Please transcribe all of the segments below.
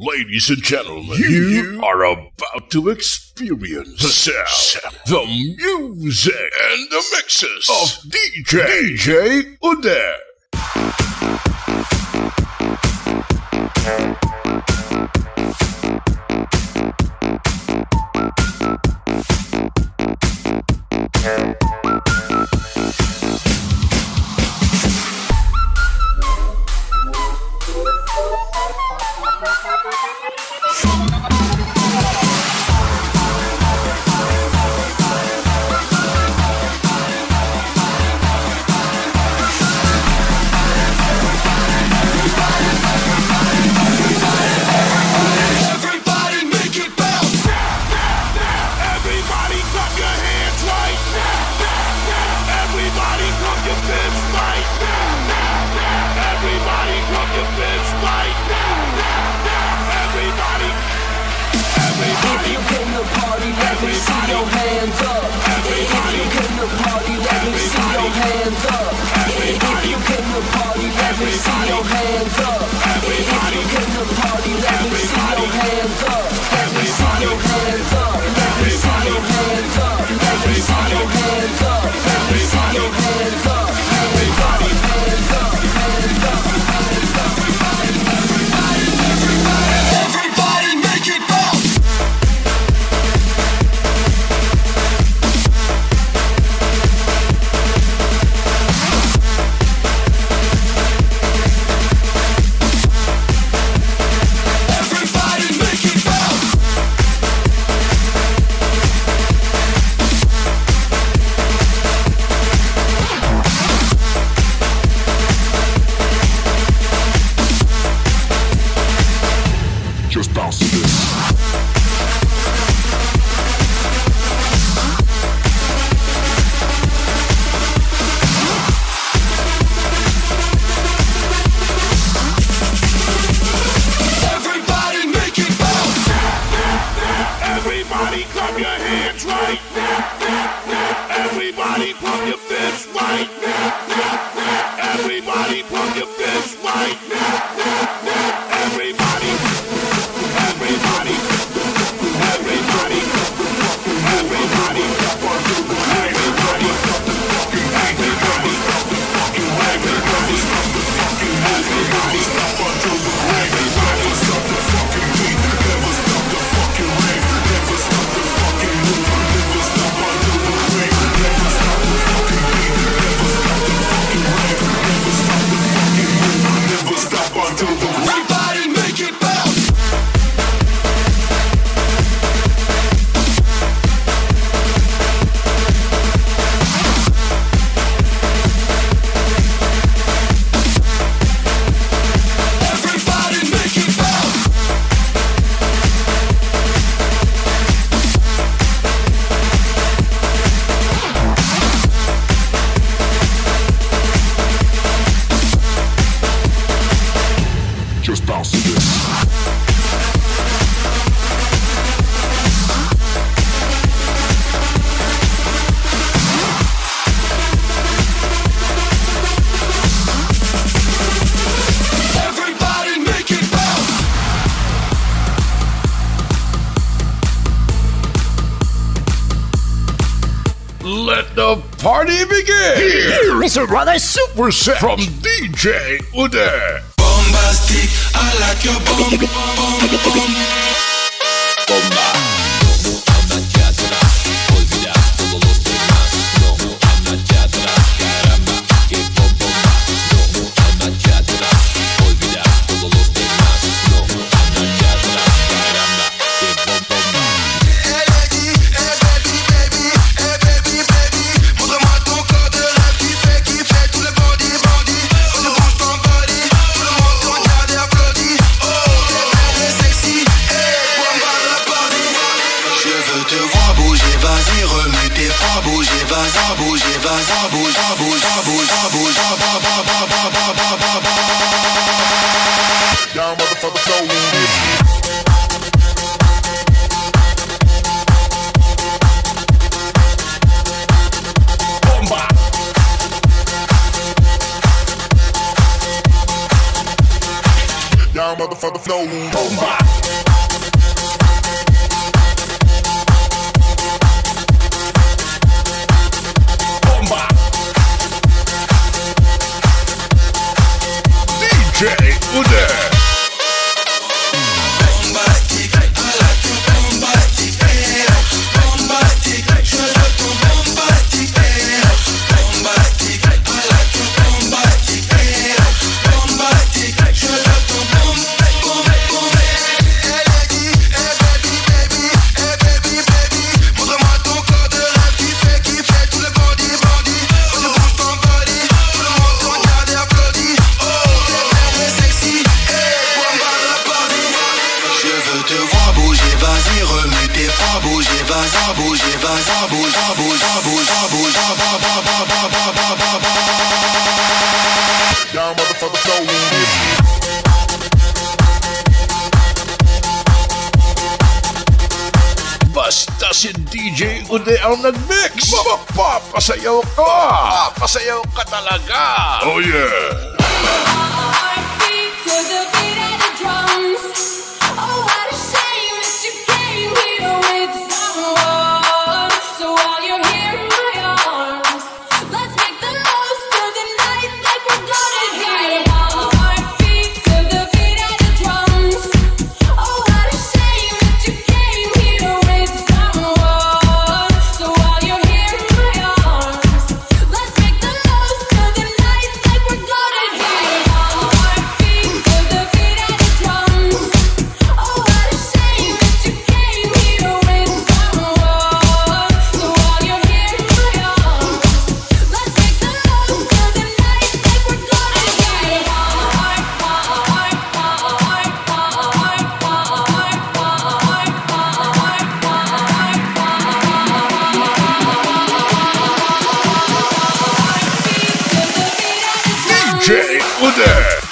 Ladies and gentlemen, you, you, are about to experience the sound, the music, and the mixes of DJ, DJ Ude. Thank Your hands up. the party begin! Here is another super set from DJ Ude. Bombastic, I like your bomb, bomb. bomb. motherfucker, flow. Oh my. for the soul in Basta si DJ Ude ang nag-mix! Mapapasayaw ka! Ah, Papasayaw ka talaga! Oh yeah! DJ Uder.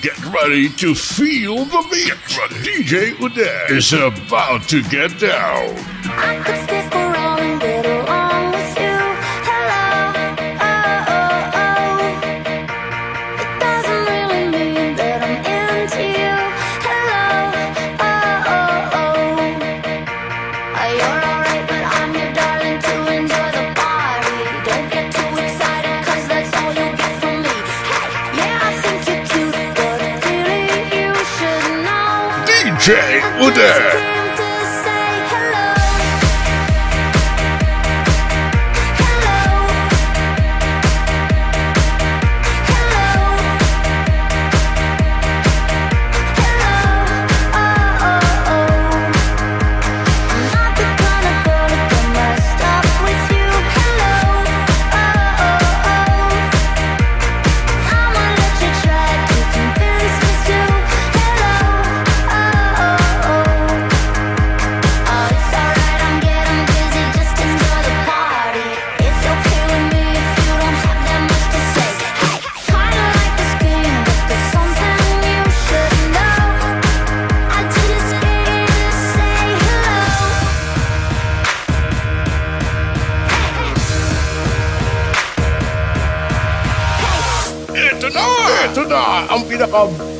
Get ready to feel the beat. DJ Ude is about to get down. Uder. in a